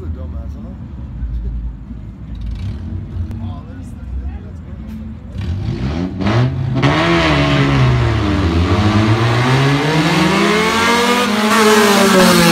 is a dumbass, huh? Oh,